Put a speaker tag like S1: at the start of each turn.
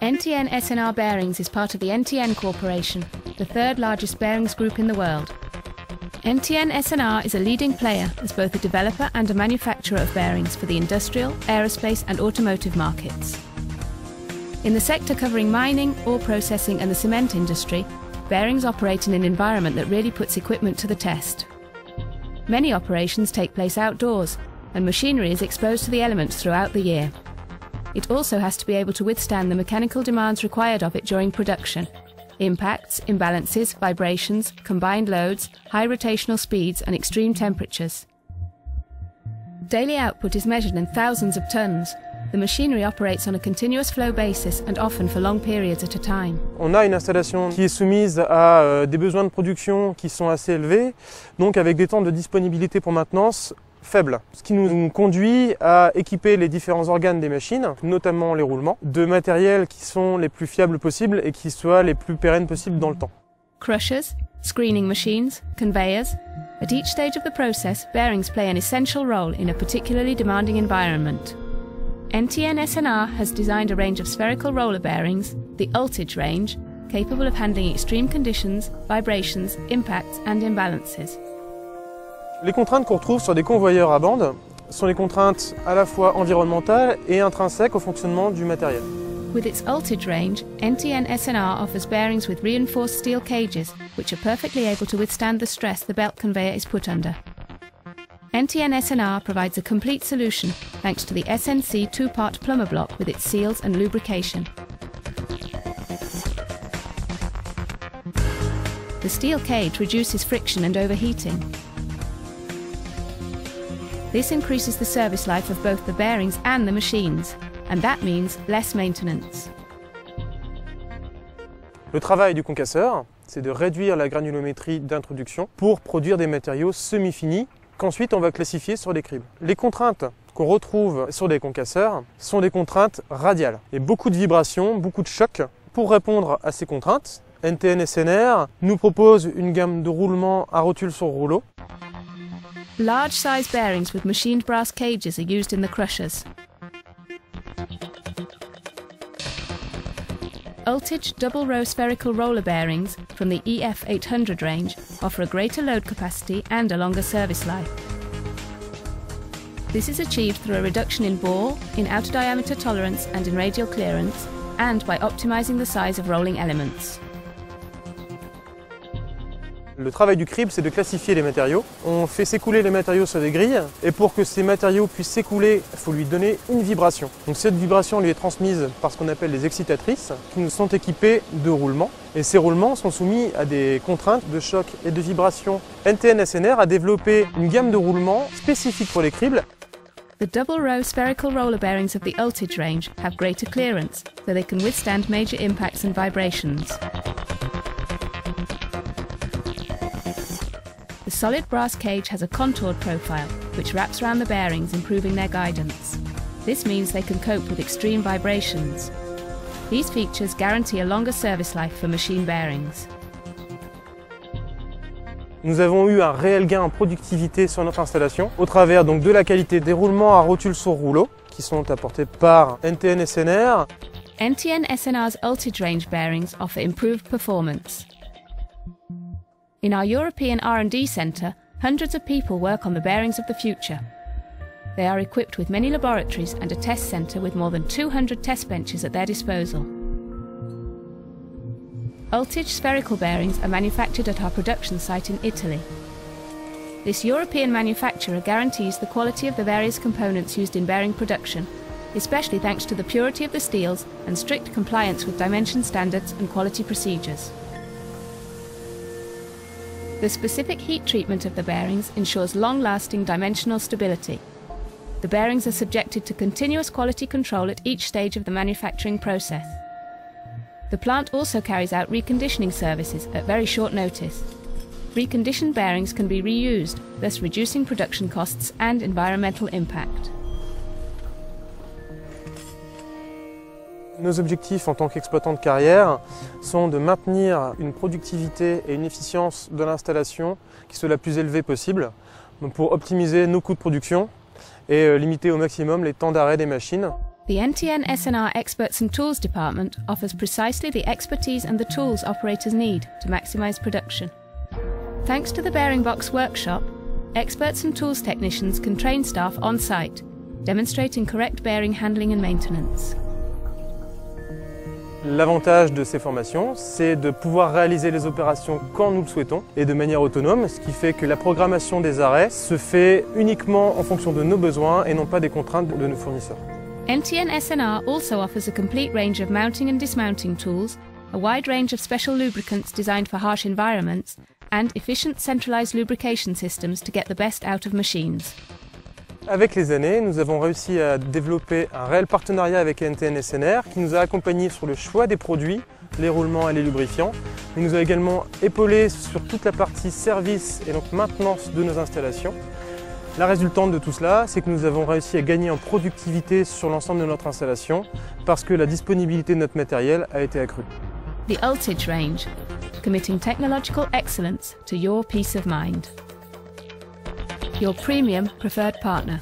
S1: NTN SNR Bearings is part of the NTN Corporation, the third largest bearings group in the world. NTN SNR is a leading player as both a developer and a manufacturer of bearings for the industrial, aerospace, and automotive markets. In the sector covering mining, ore processing, and the cement industry, bearings operate in an environment that really puts equipment to the test. Many operations take place outdoors, and machinery is exposed to the elements throughout the year. It also has to be able to withstand the mechanical demands required of it during production impacts, imbalances, vibrations, combined loads, high rotational speeds, and extreme temperatures. Daily output is measured in thousands of tons. The machinery operates on a continuous flow basis and often for long periods at a time.
S2: On a une installation qui est soumise à euh, des besoins de production qui sont assez élevés, donc avec des temps de disponibilité pour maintenance faible, ce qui nous conduit à équiper les différents organes des machines, notamment les roulements, de matériels qui sont les plus fiables possibles et qui soient les plus pérennes possibles dans le temps.
S1: Crushers, screening machines, conveyors. At each stage of the process, bearings play an essential role in a particularly demanding environment. NTN SNR has designed a range of spherical roller bearings, the Ultage range, capable of handling extreme conditions, vibrations, impacts, and imbalances.
S2: Les contraintes qu'on retrouve sur des convoyeurs à bande sont les contraintes à la fois environnementales et intrinsèques au fonctionnement du matériel.
S1: With its Ultage range, NTN SNR offers bearings with reinforced steel cages, which are perfectly able to withstand the stress the belt conveyor is put under. NTN SNR provides a complete solution thanks to the SNC two-part plumber block with its seals and lubrication. The steel cage reduces friction and overheating, this increases the service life of both the bearings and the machines, and that means less maintenance.
S2: Le travail du concasseur, c'est de réduire la granulométrie d'introduction pour produire des matériaux semi-finis qu'ensuite on va classifier sur des cribs. Les contraintes qu'on retrouve sur des concasseurs sont des contraintes radiales. Et beaucoup de vibrations, beaucoup de chocs. Pour répondre à ces contraintes, NTN SNR nous propose une gamme de roulements à rotule sur rouleau
S1: Large size bearings with machined brass cages are used in the crushers. Ultage double row spherical roller bearings from the EF800 range offer a greater load capacity and a longer service life. This is achieved through a reduction in bore, in outer diameter tolerance and in radial clearance, and by optimizing the size of rolling elements.
S2: Le travail du crible, c'est de classifier les matériaux. On fait s'écouler les matériaux sur des grilles, et pour que ces matériaux puissent s'écouler, il faut lui donner une vibration. Donc cette vibration lui est transmise par ce qu'on appelle des excitatrices, qui nous sont équipées de roulements. Et ces roulements sont soumis à des contraintes de choc et de vibration. NTN SNR a développé une gamme de roulements spécifiques pour les cribles.
S1: The double row spherical roller bearings of the range have greater clearance, so they can withstand major impacts and vibrations. Solid brass cage has a contoured profile, which wraps around the bearings, improving their guidance. This means they can cope with extreme vibrations. These features guarantee a longer service life for machine bearings.
S2: Nous avons eu un réel gain en productivité sur notre installation au travers donc de la qualité des roulements à rotule sur rouleau qui sont apportés par NTN SNR.
S1: NTN SNR's Ultage range bearings offer improved performance. In our European R&D centre, hundreds of people work on the bearings of the future. They are equipped with many laboratories and a test centre with more than 200 test benches at their disposal. Ultage spherical bearings are manufactured at our production site in Italy. This European manufacturer guarantees the quality of the various components used in bearing production, especially thanks to the purity of the steels and strict compliance with dimension standards and quality procedures. The specific heat treatment of the bearings ensures long-lasting dimensional stability. The bearings are subjected to continuous quality control at each stage of the manufacturing process. The plant also carries out reconditioning services at very short notice. Reconditioned bearings can be reused, thus reducing production costs and environmental impact.
S2: Nos objectifs en tant qu'exploitant de carrière sont de maintenir une productivité et une efficience de l'installation qui soit la plus élevée possible pour optimiser nos coûts de production et euh, limiter au maximum les temps d'arrêt des machines.
S1: The NTN SNR Experts and Tools Department offers precisely the expertise and the tools operators need to maximise production. Thanks to the Bearing Box workshop, experts and tools technicians can train staff on site, demonstrating correct bearing handling and maintenance.
S2: L'avantage de ces formations, c'est de pouvoir réaliser les opérations quand nous le souhaitons et de manière autonome, ce qui fait que la programmation des arrêts se fait uniquement en fonction de nos besoins et non pas des contraintes de nos fournisseurs.
S1: NTN SNR also offers a complete range of mounting and dismounting tools, a wide range of special lubricants designed for harsh environments, and efficient centralized lubrication systems to get the best out of machines.
S2: Avec les années, nous avons réussi à développer un réel partenariat avec NTN SNR qui nous a accompagnés sur le choix des produits, les roulements et les lubrifiants. Il nous a également épaulés sur toute la partie service et donc maintenance de nos installations. La résultante de tout cela, c'est que nous avons réussi à gagner en productivité sur l'ensemble de notre installation parce que la disponibilité de notre matériel a été accrue.
S1: The Ultage range, committing technological excellence to your peace of mind. Your premium preferred partner.